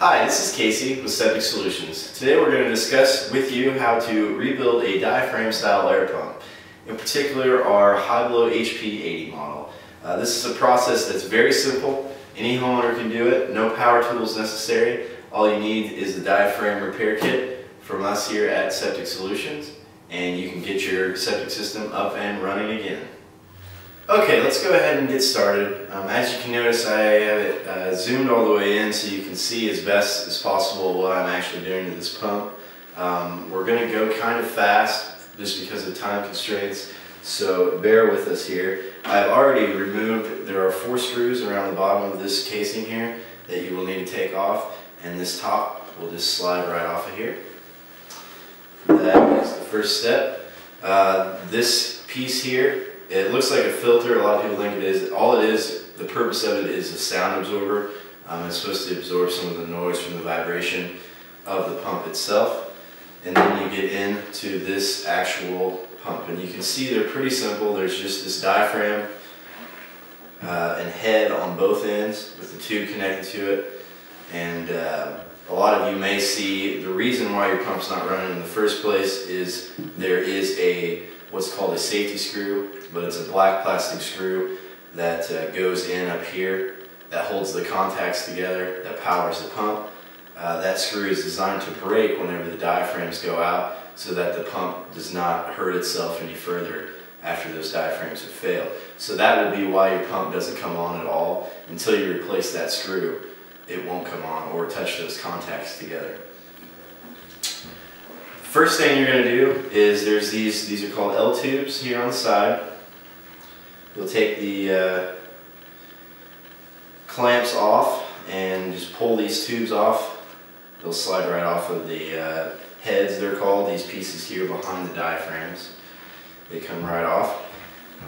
Hi, this is Casey with Septic Solutions. Today we're going to discuss with you how to rebuild a diaphragm style air pump. In particular our Hiblow HP80 model. Uh, this is a process that's very simple. Any homeowner can do it. No power tools necessary. All you need is the diaphragm repair kit from us here at Septic Solutions and you can get your septic system up and running again. Okay, let's go ahead and get started. Um, as you can notice, I have it uh, zoomed all the way in so you can see as best as possible what I'm actually doing to this pump. Um, we're going to go kind of fast just because of time constraints, so bear with us here. I've already removed, there are four screws around the bottom of this casing here that you will need to take off, and this top will just slide right off of here. That is the first step. Uh, this piece here it looks like a filter. A lot of people think it is. All it is, the purpose of it is a sound absorber. Um, it's supposed to absorb some of the noise from the vibration of the pump itself. And then you get into this actual pump. And you can see they're pretty simple. There's just this diaphragm uh, and head on both ends with the tube connected to it. And uh, a lot of you may see the reason why your pump's not running in the first place is there is a what's called a safety screw, but it's a black plastic screw that uh, goes in up here that holds the contacts together, that powers the pump. Uh, that screw is designed to break whenever the diaphragms go out so that the pump does not hurt itself any further after those diaphragms have failed. So that will be why your pump doesn't come on at all. Until you replace that screw, it won't come on or touch those contacts together. First thing you're going to do is there's these, these are called L tubes here on the side. You'll take the uh, clamps off and just pull these tubes off. They'll slide right off of the uh, heads, they're called, these pieces here behind the diaphragms. They come right off.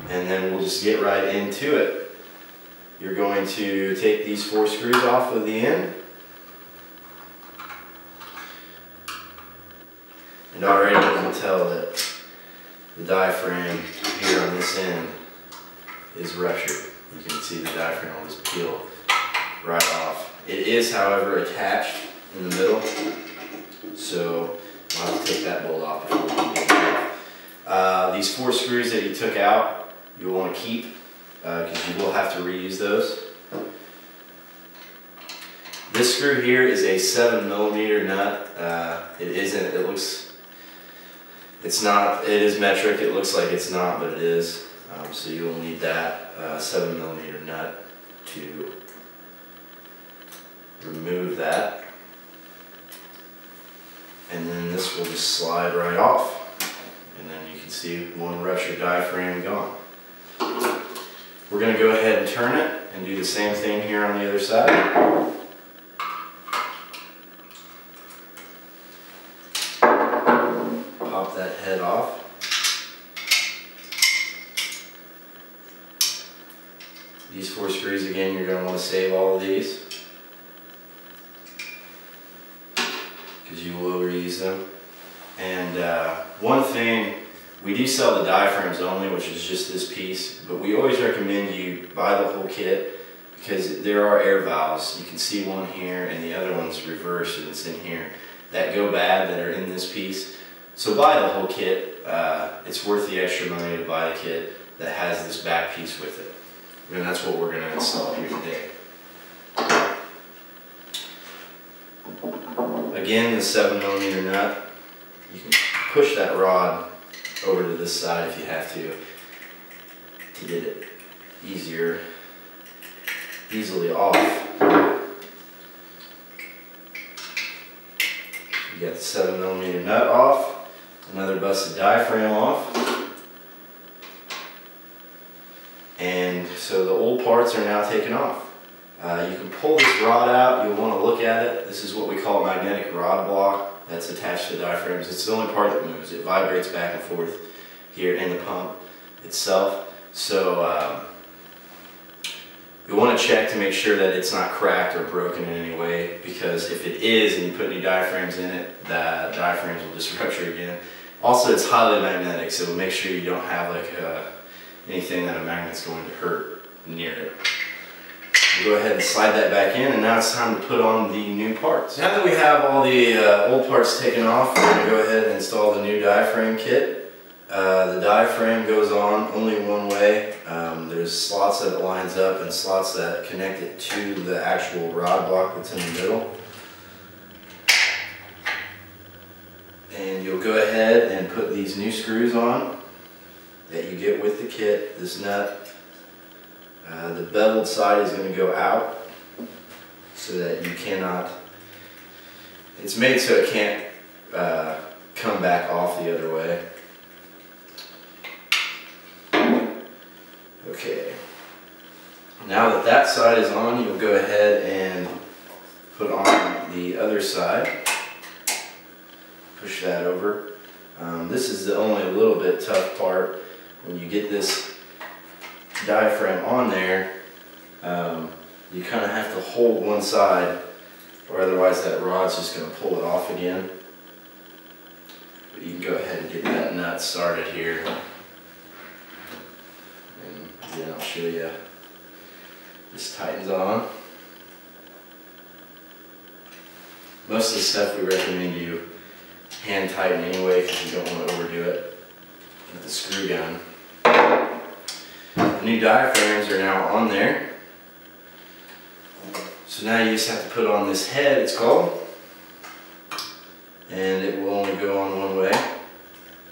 And then we'll just get right into it. You're going to take these four screws off of the end And already you can tell that the diaphragm here on this end is ruptured. You can see the diaphragm will just peel right off. It is, however, attached in the middle, so I'll have to take that bolt off before we can get it uh, These four screws that you took out, you'll want to keep because uh, you will have to reuse those. This screw here is a 7 millimeter nut. Uh, it isn't, it looks it's not, it is metric, it looks like it's not, but it is. Um, so you'll need that uh, 7 millimeter nut to remove that. And then this will just slide right off. And then you can see one ruptured diaphragm gone. We're going to go ahead and turn it and do the same thing here on the other side. Screws again, you're going to want to save all of these because you will reuse them. And uh, one thing, we do sell the diaphragms only, which is just this piece, but we always recommend you buy the whole kit because there are air valves. You can see one here and the other one's reversed and it's in here that go bad that are in this piece. So buy the whole kit. Uh, it's worth the extra money to buy the kit that has this back piece with it. And that's what we're going to install here today. Again, the 7 millimeter nut. You can push that rod over to this side if you have to to get it easier, easily off. You got the 7 millimeter nut off another busted diaphragm off. And so the old parts are now taken off. Uh, you can pull this rod out, you'll want to look at it. This is what we call a magnetic rod block that's attached to the diaphragms. It's the only part that moves. It vibrates back and forth here in the pump itself. So um, you want to check to make sure that it's not cracked or broken in any way because if it is and you put any diaphragms in it, the diaphragms will just rupture again. Also, it's highly magnetic, so make sure you don't have like uh, anything that a magnet's going to hurt near it. We'll go ahead and slide that back in and now it's time to put on the new parts. Now that we have all the uh, old parts taken off, we're going to go ahead and install the new diaphragm kit. Uh, the diaphragm goes on only one way. Um, there's slots that it lines up and slots that connect it to the actual rod block that's in the middle. And you'll go ahead and put these new screws on that you get with the kit. This nut uh, the beveled side is going to go out so that you cannot, it's made so it can't uh, come back off the other way. Okay, now that that side is on, you'll go ahead and put on the other side. Push that over. Um, this is the only a little bit tough part when you get this diaphragm on there, um, you kind of have to hold one side or otherwise that rod's just going to pull it off again. But you can go ahead and get that nut started here. And then I'll show you. This tightens on. Most of the stuff we recommend you hand tighten anyway because you don't want to overdo it with the screw gun. The new diaphragms are now on there. So now you just have to put on this head, it's called. And it will only go on one way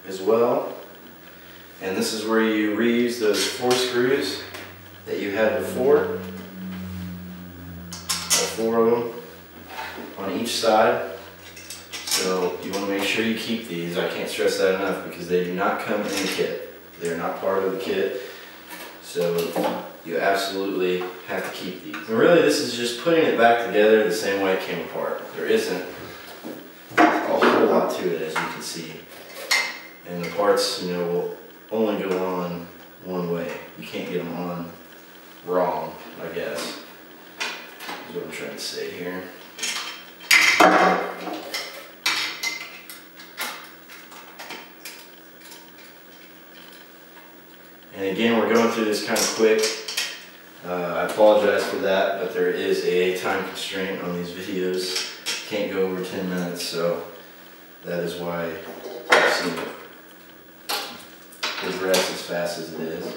as well. And this is where you reuse those four screws that you had before. All four of them on each side. So you want to make sure you keep these. I can't stress that enough because they do not come in the kit. They're not part of the kit. So you absolutely have to keep these. And really this is just putting it back together the same way it came apart. There isn't a whole lot to it as you can see. And the parts, you know, will only go on one way. You can't get them on wrong, I guess. Is what I'm trying to say here. And again, we're going through this kind of quick. Uh, I apologize for that, but there is a time constraint on these videos. Can't go over 10 minutes, so that is why you've seen progress as fast as it is.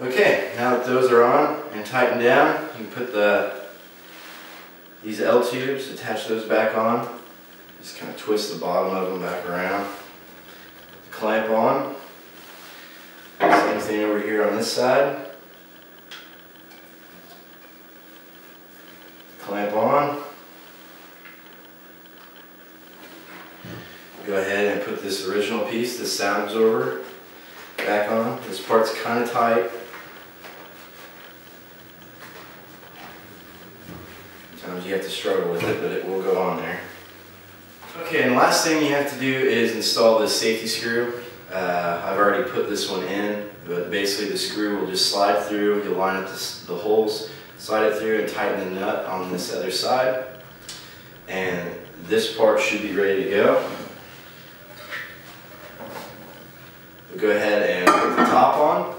Okay, now that those are on and tightened down, you can put the these L tubes, attach those back on. Just kind of twist the bottom of them back around. Clamp on. Same thing over here on this side. Clamp on. Go ahead and put this original piece, this sound absorber, back on. This part's kind of tight. Sometimes you have to struggle with it, but it will go on there. Okay, and last thing you have to do is install this safety screw. Uh, I've already put this one in, but basically the screw will just slide through. You'll line up the, the holes, slide it through and tighten the nut on this other side. And this part should be ready to go. We'll go ahead and put the top on.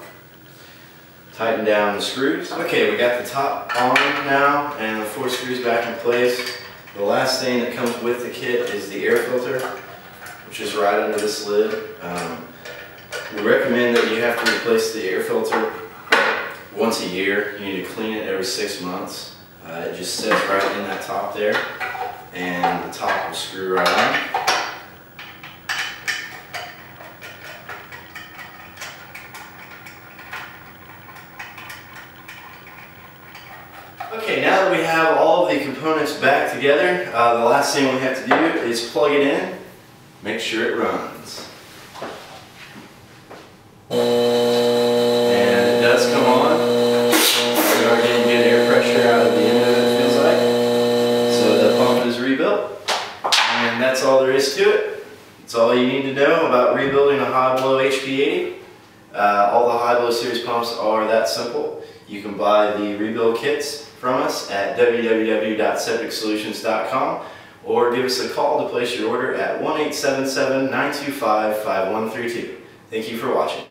Tighten down the screws. Okay, we got the top on now and the four screws back in place. The last thing that comes with the kit is the air filter, which is right under this lid. Um, we recommend that you have to replace the air filter once a year. You need to clean it every six months. Uh, it just sits right in that top there, and the top will screw right on. Okay, now that we have all of the components back together, uh, the last thing we have to do is plug it in, make sure it runs. And it does come on. We are getting good air pressure out of the end of it, it feels like. So the pump is rebuilt. And that's all there is to it. That's all you need to know about rebuilding a Hiblow HP80. Uh, all the Hiblow series pumps are that simple. You can buy the rebuild kits from us at www.septicsolutions.com or give us a call to place your order at 1-877-925-5132. Thank you for watching.